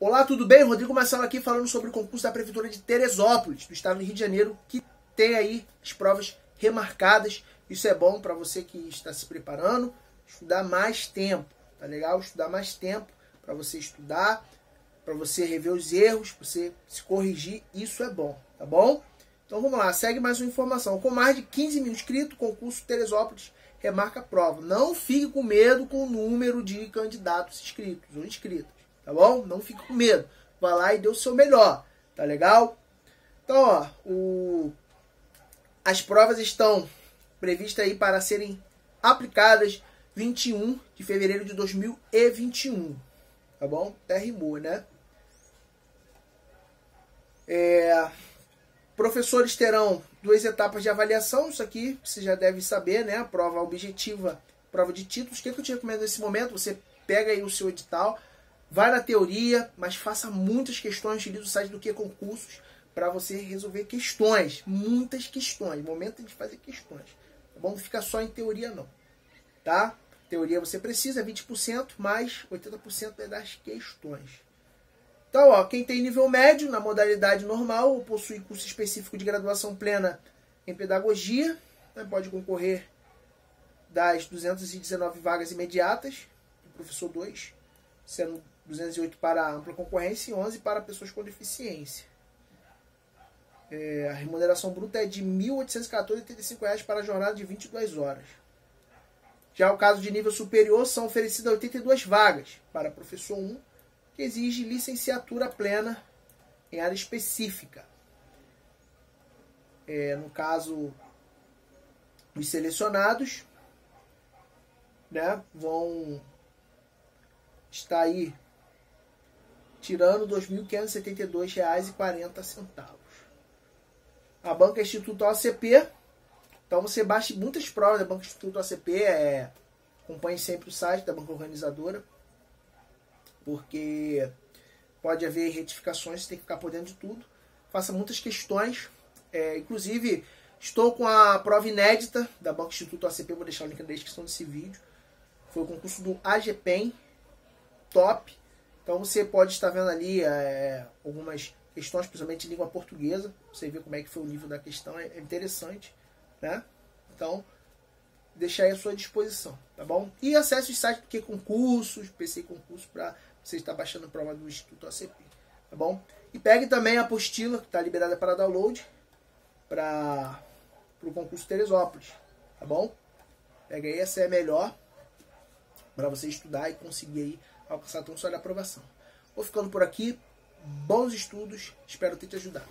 Olá, tudo bem? Rodrigo Marcelo aqui falando sobre o concurso da Prefeitura de Teresópolis, do estado do Rio de Janeiro, que tem aí as provas remarcadas. Isso é bom para você que está se preparando, estudar mais tempo, tá legal? Estudar mais tempo para você estudar, para você rever os erros, para você se corrigir, isso é bom, tá bom? Então vamos lá, segue mais uma informação. Com mais de 15 mil inscritos, concurso Teresópolis remarca a prova. Não fique com medo com o número de candidatos inscritos ou inscritas tá bom? Não fique com medo. Vá lá e dê o seu melhor, tá legal? Então, ó, o... as provas estão previstas aí para serem aplicadas 21 de fevereiro de 2021, tá bom? Até rimou, né? É... Professores terão duas etapas de avaliação, isso aqui você já deve saber, né? A prova objetiva, prova de títulos. O que, é que eu te recomendo nesse momento? Você pega aí o seu edital, Vai na teoria, mas faça muitas questões, utilize o site do que concursos para você resolver questões, muitas questões. Momento de fazer questões. Tá bom? Não fica só em teoria não. Tá? Teoria você precisa 20%, mais 80% é das questões. Então, ó, quem tem nível médio na modalidade normal ou possui curso específico de graduação plena em pedagogia, né, pode concorrer das 219 vagas imediatas do professor 2, sendo 208 para ampla concorrência e 11 para pessoas com deficiência. É, a remuneração bruta é de R$ 1.814,85 para a jornada de 22 horas. Já o caso de nível superior, são oferecidas 82 vagas para professor 1, que exige licenciatura plena em área específica. É, no caso, os selecionados né, vão estar aí tirando R$ 2.572,40. A banca Instituto OCP, então você baixa muitas provas da banca Instituto OCP, é, acompanhe sempre o site da banca organizadora, porque pode haver retificações, você tem que ficar por dentro de tudo. Faça muitas questões, é, inclusive estou com a prova inédita da banca Instituto OCP, vou deixar o link na descrição desse vídeo. Foi o concurso do AGPEM, top. Então você pode estar vendo ali é, algumas questões, principalmente em língua portuguesa. Você vê como é que foi o nível da questão, é interessante, né? Então, deixar aí à sua disposição, tá bom? E acesse o site do que concursos, PC concursos, para você estar baixando a prova do Instituto ACP, tá bom? E pegue também a apostila, que está liberada para download, para o concurso Teresópolis, tá bom? Pega aí, essa é melhor para você estudar e conseguir aí alcançar tão só de aprovação. Vou ficando por aqui. Bons estudos. Espero ter te ajudado.